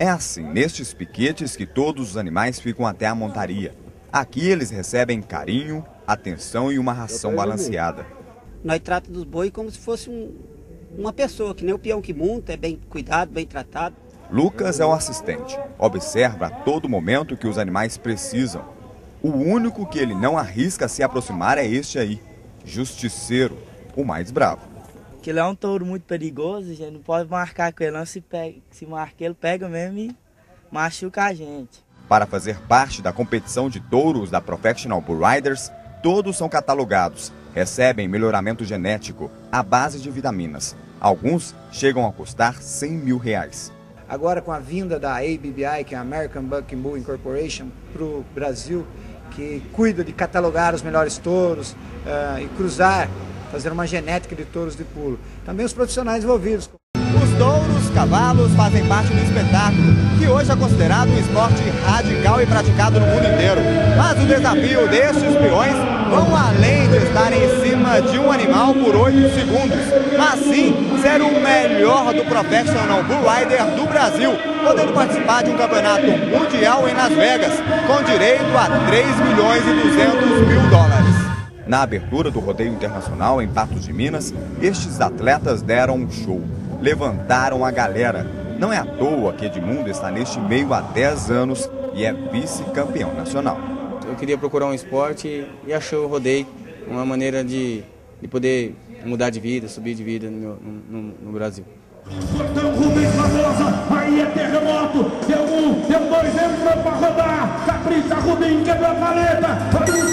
É assim, nestes piquetes, que todos os animais ficam até a montaria. Aqui eles recebem carinho, atenção e uma ração balanceada. Nós tratamos dos bois como se fosse um, uma pessoa, que nem o peão que monta, é bem cuidado, bem tratado. Lucas é o assistente. Observa a todo momento que os animais precisam. O único que ele não arrisca se aproximar é este aí, Justiceiro, o mais bravo. Que ele é um touro muito perigoso, a gente não pode marcar com ele, não. Se, pega, se marca ele, pega mesmo e machuca a gente. Para fazer parte da competição de touros da Professional Bull Riders, todos são catalogados, recebem melhoramento genético à base de vitaminas. Alguns chegam a custar 100 mil reais. Agora com a vinda da ABBI, que é a American Bucking Bull Incorporation, para o Brasil, que cuida de catalogar os melhores touros uh, e cruzar fazer uma genética de touros de pulo. Também os profissionais envolvidos. Os touros, cavalos fazem parte do espetáculo, que hoje é considerado um esporte radical e praticado no mundo inteiro. Mas o desafio destes peões vão além de estarem em cima de um animal por 8 segundos, mas sim ser o melhor do Professional Bull Rider do Brasil, podendo participar de um campeonato mundial em Las Vegas, com direito a 3 milhões e 200 mil dólares. Na abertura do rodeio internacional em Patos de Minas, estes atletas deram um show, levantaram a galera. Não é à toa que Edmundo está neste meio há 10 anos e é vice-campeão nacional. Eu queria procurar um esporte e achei o rodeio uma maneira de, de poder mudar de vida, subir de vida no, no, no Brasil. Portão Rubens Barbosa, aí é terremoto, deu um, deu dois, entrou pra rodar, capricha Rubens, quebrou a paleta,